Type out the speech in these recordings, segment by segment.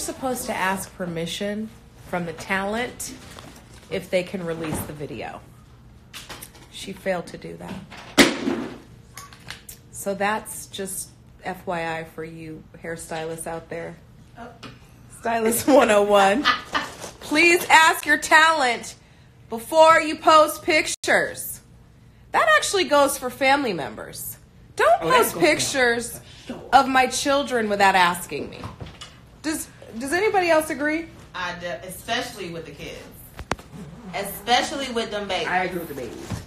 Supposed to ask permission from the talent if they can release the video. She failed to do that. So that's just FYI for you hairstylists out there. Stylist 101. Please ask your talent before you post pictures. That actually goes for family members. Don't Oh, post pictures of my children without asking me. Does does anybody else agree? I de- especially with the kids, especially with them babies. I agree with the babies.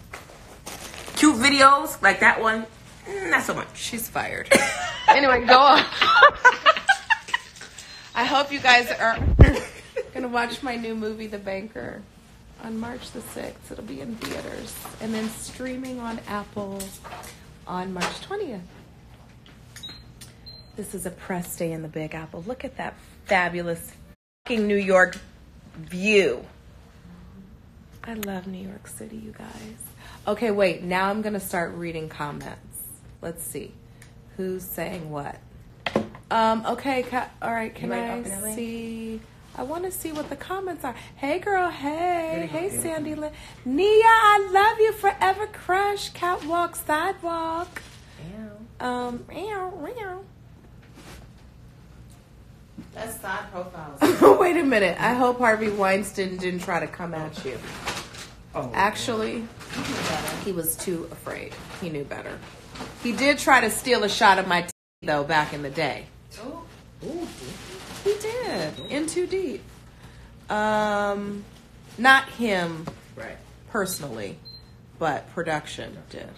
Cute videos like that one, mm, not so much. She's fired. anyway, go on. I hope you guys are gonna watch my new movie, The Banker, on March the sixth. It'll be in theaters and then streaming on Apple on March twentieth. This is a press day in the Big Apple. Look at that fabulous fucking New York view. I love New York City, you guys. Okay, wait. Now I'm going to start reading comments. Let's see. Who's saying what? Um, okay, ca- all right. Can I up in LA? see? I want to see what the comments are. Hey, girl. Hey. Hey. Sandy Lynn. Nia, I love you. Forever crush. Catwalk, sidewalk. Um, meow, meow. That's side profiles. Wait a minute. I hope Harvey Weinstein didn't try to come at you. Oh, Actually, he was too afraid. He knew better. He did try to steal a shot of my t- though, back in the day. Ooh. Ooh. He did. In too deep. Um, not him right. personally, but production did.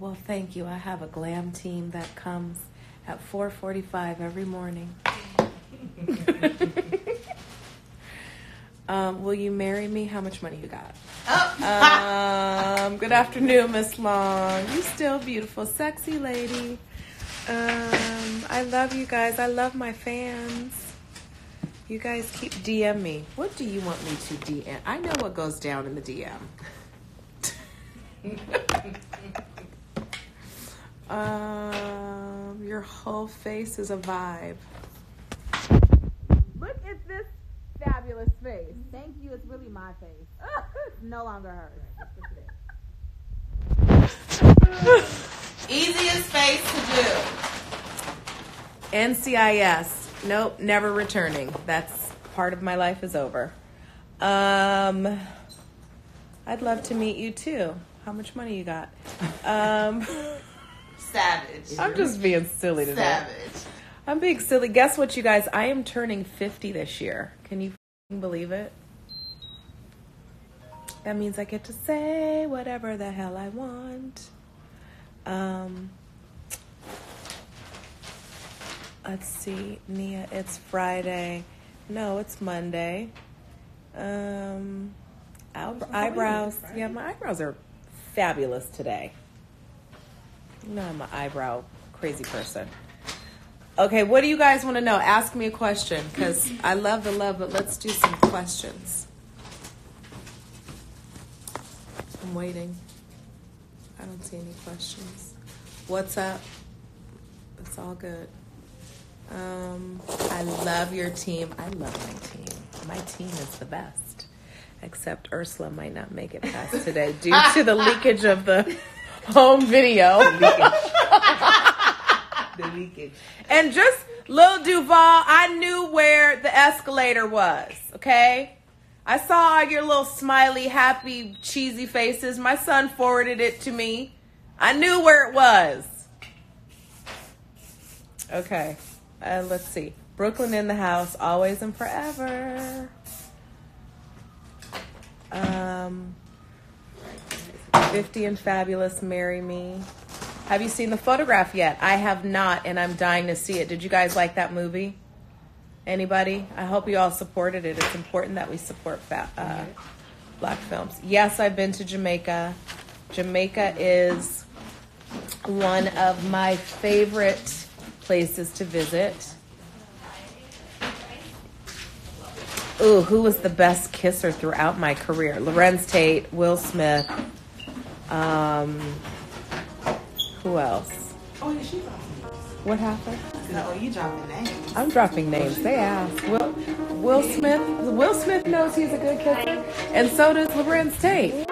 Well, thank you. I have a glam team that comes at 4:45 every morning. um, will you marry me? How much money you got? Oh. Um, good afternoon, Miss Long. You still beautiful, sexy lady. Um, I love you guys. I love my fans. You guys keep DM me. What do you want me to DM? I know what goes down in the DM. um, your whole face is a vibe. Look at this fabulous face. Thank you. It's really my face. It's no longer hers. Easiest face to do. NCIS. Nope, never returning. That's part of my life is over. Um, I'd love to meet you too. How much money you got? Um, Savage. I'm just being silly today. Savage. I'm being silly. Guess what, you guys? I am turning 50 this year. Can you believe it? That means I get to say whatever the hell I want. Um, let's see, Nia. It's Friday. No, it's Monday. Um, eyebrows. Yeah, my eyebrows are fabulous today. Know, I'm an eyebrow crazy person. Okay, what do you guys want to know? Ask me a question because I love the love, but let's do some questions. I'm waiting. I don't see any questions. What's up? It's all good. Um, I love your team. I love my team. My team is the best. Except Ursula might not make it past today due to the leakage of the home video. The leakage. And just Lil Duval, I knew where the escalator was, okay? I saw all your little smiley, happy, cheesy faces. My son forwarded it to me. I knew where it was. Okay, uh, let's see. Brooklyn in the house, always and forever. Um, 50 and fabulous, marry me. Have you seen the photograph yet? I have not, and I'm dying to see it. Did you guys like that movie? Anybody? I hope you all supported it. It's important that we support fa- uh, black films. Yes, I've been to Jamaica. Jamaica is one of my favorite places to visit. Ooh, who was the best kisser throughout my career? Larenz Tate, Will Smith. Um, who else? Oh, yeah, awesome. What happened? No, you dropping names. I'm dropping names. They asked. Will Will Smith. Will Smith knows he's a good kisser, and so does Larenz Tate.